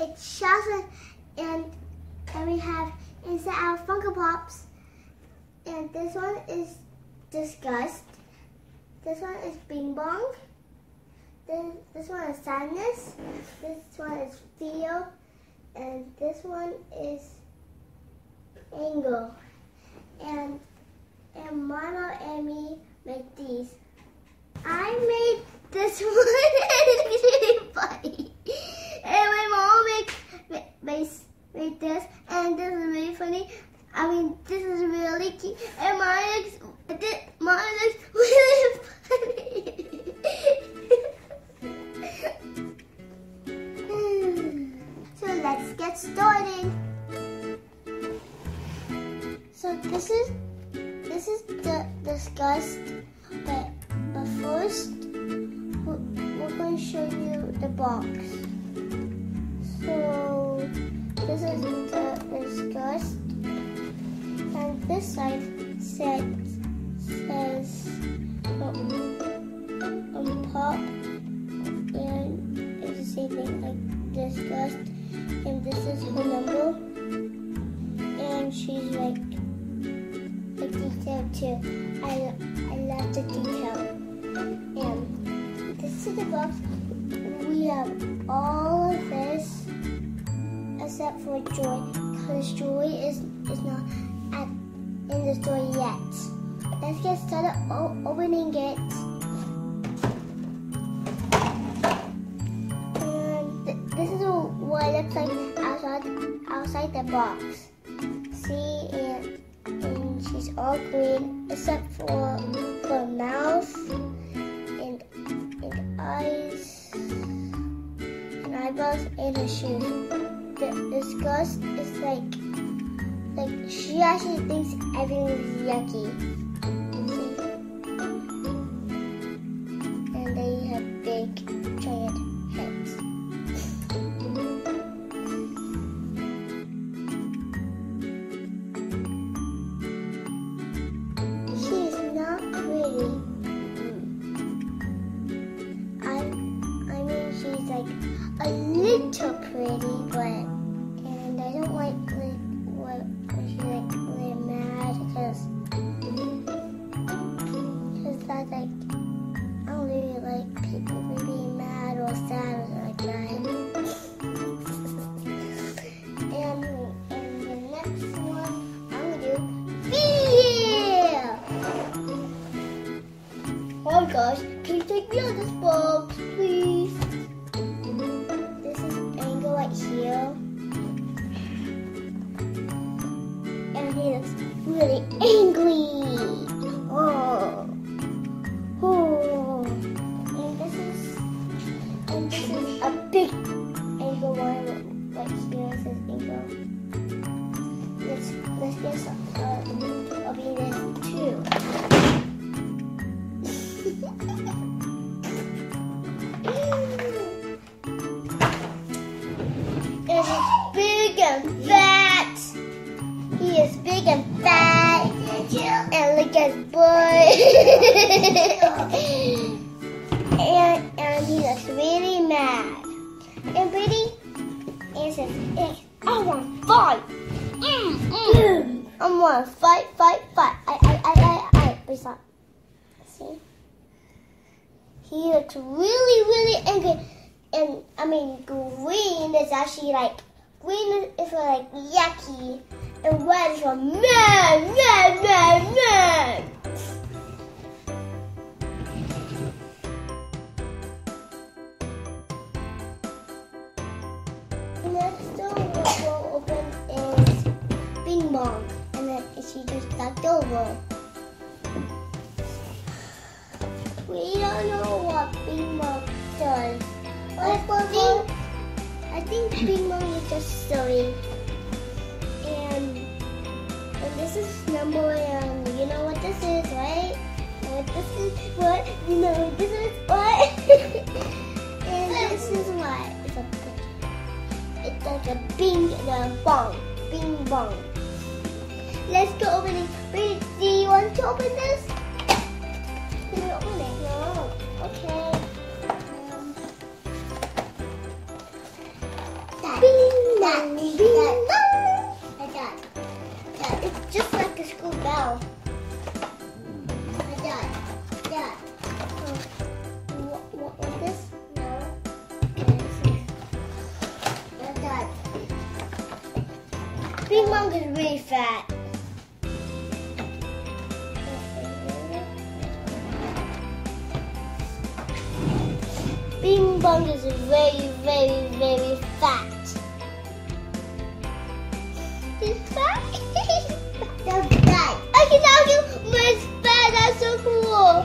it's Shasta, and and we have Inside Out Funko Pops, and this one is Disgust. This one is Bing Bong. This this one is Sadness. This one is Theo, and this one is Anger. And and Mama and me these. I made this one and made, made this and this is really funny. I mean, this is really cute. And mine looks, this, mine looks really funny. so let's get started. So this is this is the disgust, but but first we're, we're going to show you the box. Side says says um, um pop, and it's the same thing like disgust, and this is her number, and she's like the detail too. I, I love the detail. And this is the box. We have all of this except for Joy because Joy is, is not the store yet. Let's get started opening it. This is what it looks like outside, outside the box. See, and and she's all green except for her mouth and and eyes and eyebrows and her shoes. The disgust is like like she actually thinks everything is yucky. Looks really angry. Oh. Oh. And this is and this is a big Anger one right here. Says Anger. Let's let's get some uh, I'll this too. It is big and says, "Eh, I want to fight. Mm, mm. I want to fight, fight, fight. I, I, I, I, I. Please stop. See? He looks really, really angry. And I mean, green is actually like green is for like yucky, and red is for mad, mad, mad, mad. And, and this is number one. You know what this is, right? What this is what? You know this is what? and this is what? It's a. It's like a bing and a bong. Bing bong. Let's go open it. Wait, do you want to open this? Bing bong is really fat. Bing bong is very, very, very fat. It's fat. That's fat. I can tell you my fat. That's so cool.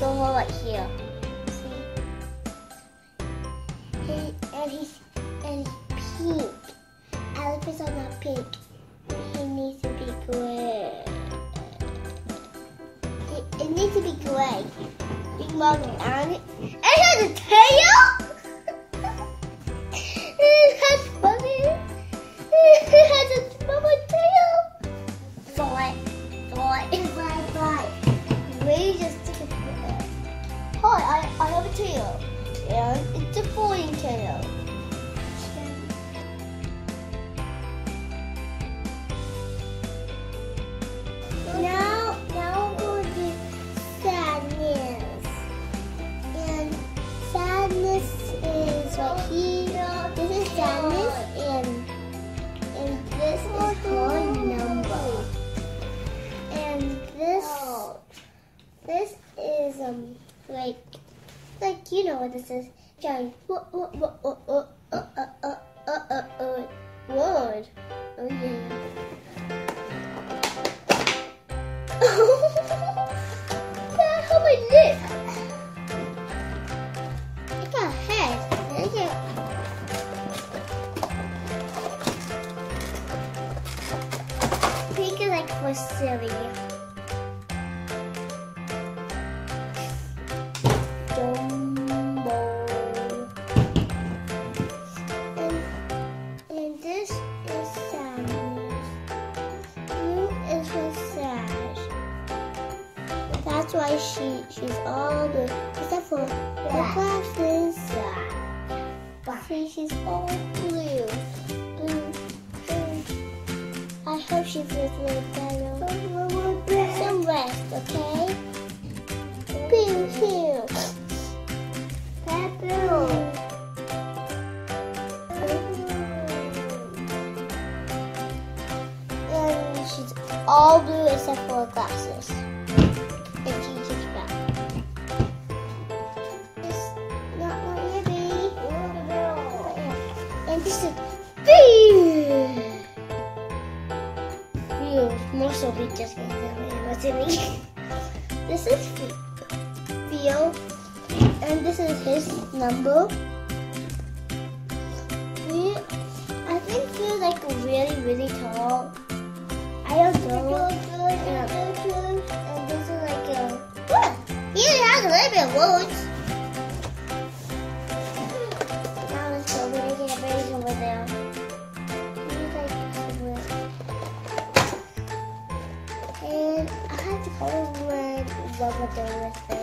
A hole right here. See? He, and he's and he's pink. Elephants are not pink. He needs to be gray. It, it needs to be gray. Bing Bong and it, it has a tail. A flying tail. Now, now we'll do sadness. And sadness is right here. This is sadness, and and this is called number. And this this is um like like you know what this is. Going what what what what what uh uh uh uh uh uh word. Oh yeah. that how my lip. It got a head. Look at Pink is like for silly. Why she she's all blue. Except for the glasses. See, she's all blue. Blue. blue. I hope she feels a little better. Some rest, okay? Pew pew. Oh. And she's all blue This is Theo. And this is his number. He, I think he's like really, really tall. I don't know. And this is like a. What? He has a little bit of words. Down with this,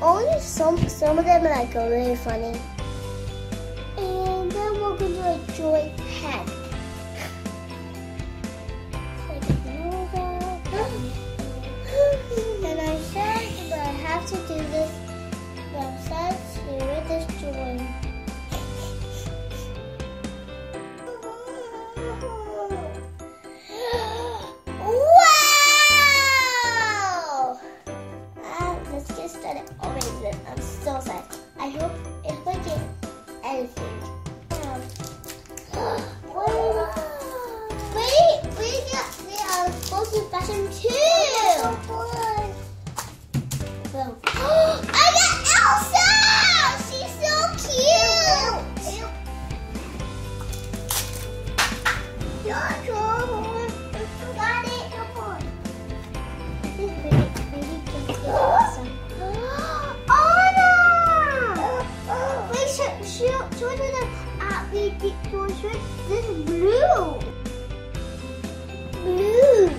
only some some of them are like really funny. And then we're gonna enjoy hat. Wait, we got the old fashion too. this is blue. Blue.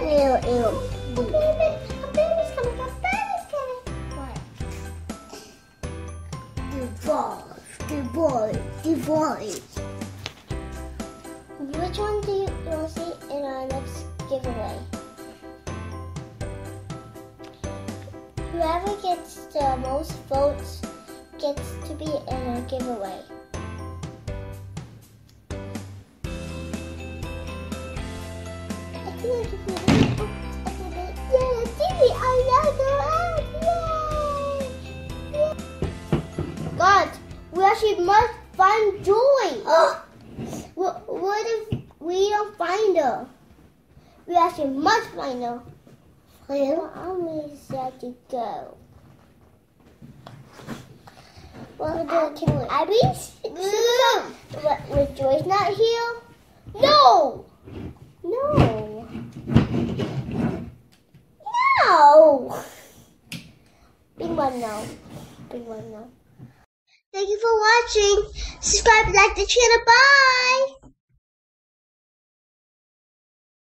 ew, ew. Blue. Baby, baby's coming, baby's coming. What? Which one do you want to see in our next giveaway? Whoever gets the most votes gets to be in a giveaway. I think I can put it. Oh, I did. Yeah, I. I got it. Yay. God, we actually must find Joy. Oh. what, what if we don't find her? We actually must find her. Well, I'm ready to go. Well, uh, can I be what, with Joy's not here? No! No! No! Big one no. Big one no. Thank you for watching. Subscribe, like the channel. Bye!